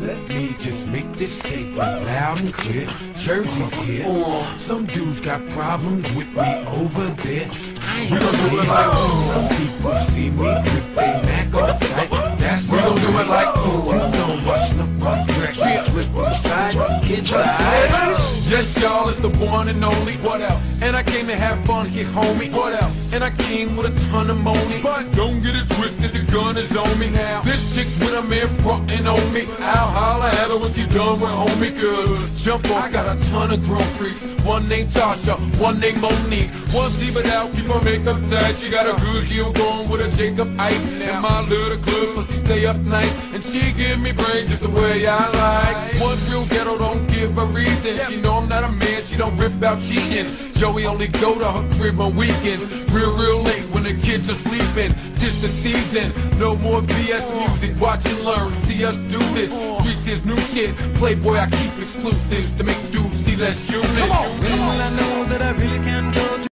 Let me just make this statement loud and clear. Jersey's here. Some dudes got problems with me over there. We gon' do it like ooh. Some people see me grip they Mac on tight. That's we gon' do it like ooh. You know bustin' up my crack, flip on the side, kids. Yes, y'all, it's the one and only. What else? And I came to have fun here, homie. What else? And I came with a ton of money. But don't on me now. This chick's with a man frontin' on me. I'll holler at her when she done with homie. Cause jump on, I got a ton of grown freaks. One named Tasha, one named Monique. One leave it out, keep her makeup tight. She got a good heel going with a Jacob Ike. In my little club, so she stay up night. And she give me brains just the way I like. One real ghetto don't give a reason. She know I'm not a man, she don't rip out cheating. Joey only go to her crib on weekends. Real, real late when the kids are sleeping. Just the season, no more BS music. Watch and learn, see us do this. Streets is new shit. Playboy, I keep exclusives to make dudes see less unit.